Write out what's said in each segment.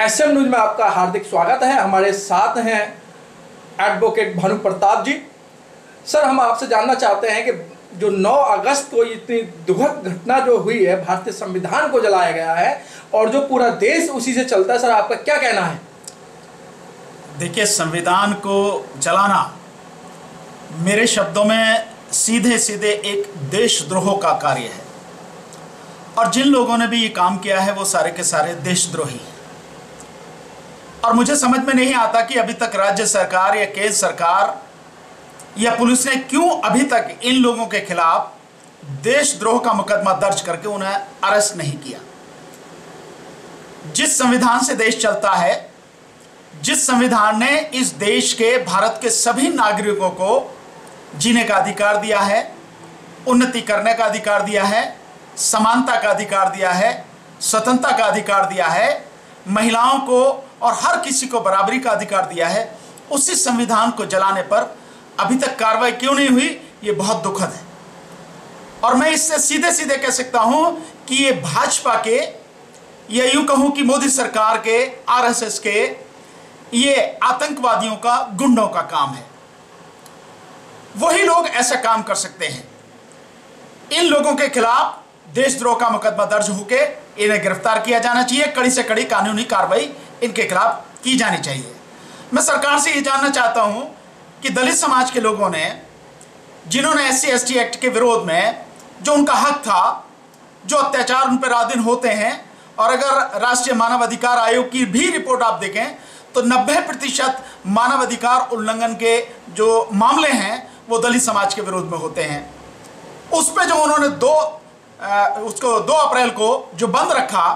SM news में आपका हार्दिक स्वागत है। हमारे साथ हैं एडवोकेट भानु प्रताप जी। सर, हम आपसे जानना चाहते हैं कि जो 9 अगस्त को इतनी दुखद घटना जो हुई है, भारतीय संविधान को जलाया गया है और जो पूरा देश उसी से चलता है, सर, आपका क्या कहना है? देखिए, संविधान को जलाना मेरे शब्दों में सीधे सीधे एक देशद्रोह का कार्य है। और जिन लोगों ने भी ये काम किया है, वो सारे के सारे देशद्रोही हैं। और मुझे समझ में नहीं आता कि अभी तक राज्य सरकार या केंद्र सरकार या पुलिस ने क्यों अभी तक इन लोगों के खिलाफ देशद्रोह का मुकदमा दर्ज करके उन्हें अरेस्ट नहीं किया। जिस संविधान से देश चलता है, जिस संविधान ने इस देश के, भारत के सभी नागरिकों को जीने का अधिकार दिया है, उन्नति करने का अधिकार दिया है, समानता का अधिकार दिया है, स्वतंत्रता का अधिकार दिया है, महिलाओं को और हर किसी को बराबरी का अधिकार दिया है, उसी संविधान को जलाने पर अभी तक कार्रवाई क्यों नहीं हुई, ये बहुत दुखद है। और मैं इससे सीधे सीधे कह सकता हूँ कि ये भाजपा के, या यूँ कहूँ कि मोदी सरकार के, आरएसएस के, ये आतंकवादियों का, गुंडों का काम है। वही लोग ऐसा काम कर सकते हैं। इन लोगों के खिलाफ देशद्रोह का मुकदमा दर्ज होकर इन्हें गिरफ़्तार किया जाना चाहिए, कड़ी से कड़ी कानूनी कार्रवाई इनके खिलाफ की जानी चाहिए। मैं सरकार से ये जानना चाहता हूँ कि दलित समाज के लोगों ने जिन्होंने एस सी एक्ट के विरोध में जो उनका हक था जो अत्याचार उन पर दिन होते हैं और अगर राष्ट्रीय मानव अधिकार आयोग की भी रिपोर्ट आप देखें तो 90 प्रतिशत मानव अधिकार उल्लंघन के जो मामले हैं वो दलित समाज के विरोध में होते हैं। उस पर जो उन्होंने दो आ, उसको दो अप्रैल को जो बंद रखा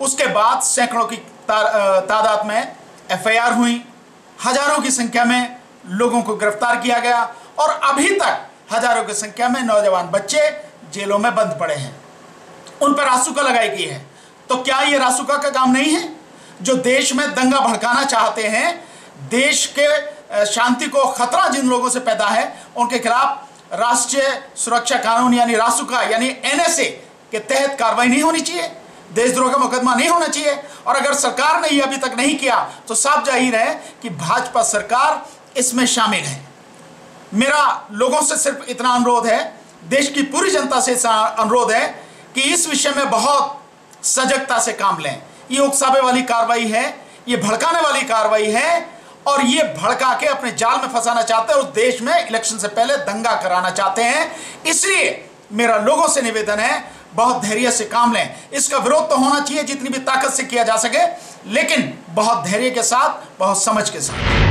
उसके बाद सैकड़ों की तादाद में एफआईआर हुई। हज़ारों की संख्या में लोगों को गिरफ़्तार किया गया और अभी तक हज़ारों की संख्या में नौजवान बच्चे जेलों में बंद पड़े हैं। उन पर रासुका लगाई गई है। तो क्या ये रासुका का काम नहीं है? जो देश में दंगा भड़काना चाहते हैं, देश के शांति को खतरा जिन लोगों से पैदा है, उनके खिलाफ राष्ट्रीय सुरक्षा कानून यानी रासुका यानी एनएसए के तहत कार्रवाई नहीं होनी चाहिए। देशद्रोह का मुकदमा नहीं होना चाहिए। और अगर सरकार ने यह अभी तक नहीं किया तो साफ़ ज़ाहिर है कि भाजपा सरकार इसमें शामिल है। मेरा लोगों से सिर्फ़ इतना अनुरोध है, देश की पूरी जनता से अनुरोध है कि इस विषय में बहुत सजगता से काम लें। ये उकसावे वाली कार्रवाई है, ये भड़काने वाली कार्रवाई है, और ये भड़का के अपने जाल में फंसाना चाहते हैं और देश में इलेक्शन से पहले दंगा कराना चाहते हैं। इसलिए मेरा लोगों से निवेदन है, बहुत धैर्य से काम लें। इसका विरोध तो होना चाहिए जितनी भी ताकत से किया जा सके, लेकिन बहुत धैर्य के साथ, बहुत समझ के साथ।